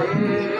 Aê!